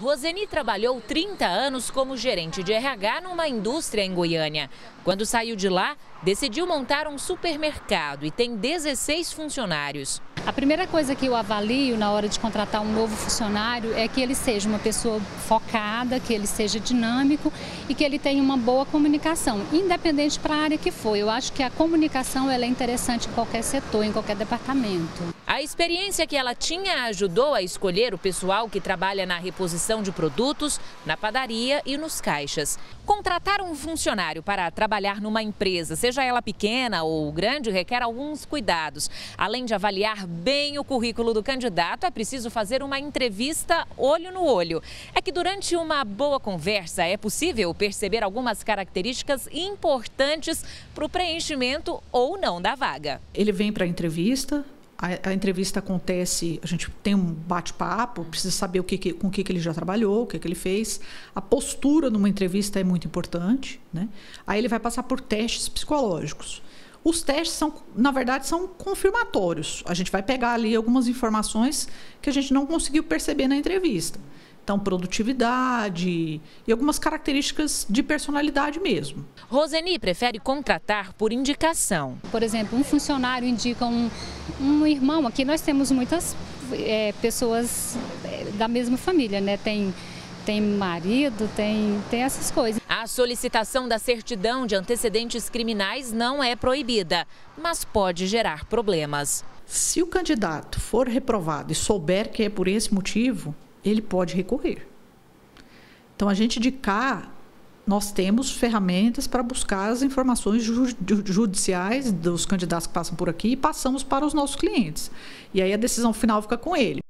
Roseni trabalhou 30 anos como gerente de RH numa indústria em Goiânia. Quando saiu de lá, decidiu montar um supermercado e tem 16 funcionários. A primeira coisa que eu avalio na hora de contratar um novo funcionário é que ele seja uma pessoa focada, que ele seja dinâmico e que ele tenha uma boa comunicação, independente para a área que for. Eu acho que a comunicação é interessante em qualquer setor, em qualquer departamento. A experiência que ela tinha ajudou a escolher o pessoal que trabalha na reposição de produtos, na padaria e nos caixas. Contratar um funcionário para trabalhar numa empresa, seja ela pequena ou grande, requer alguns cuidados. Além de avaliar bem o currículo do candidato, é preciso fazer uma entrevista olho no olho. É que durante uma boa conversa é possível perceber algumas características importantes para o preenchimento ou não da vaga. Ele vem para a entrevista, a, a, entrevista acontece, a gente tem um bate-papo, precisa saber o que, que com o que, que ele já trabalhou, o que, que ele fez. A postura numa entrevista é muito importante. Né? Aí ele vai passar por testes psicológicos. Os testes são, na verdade, são confirmatórios. A gente vai pegar ali algumas informações que a gente não conseguiu perceber na entrevista. Então, produtividade e algumas características de personalidade mesmo. Roseni prefere contratar por indicação. Por exemplo, um funcionário indica um, um irmão. Aqui nós temos muitas é, pessoas é, da mesma família, né? Tem tem marido, tem, tem essas coisas. A solicitação da certidão de antecedentes criminais não é proibida, mas pode gerar problemas. Se o candidato for reprovado e souber que é por esse motivo, ele pode recorrer. Então, a gente de cá, nós temos ferramentas para buscar as informações judiciais dos candidatos que passam por aqui e passamos para os nossos clientes. E aí a decisão final fica com ele.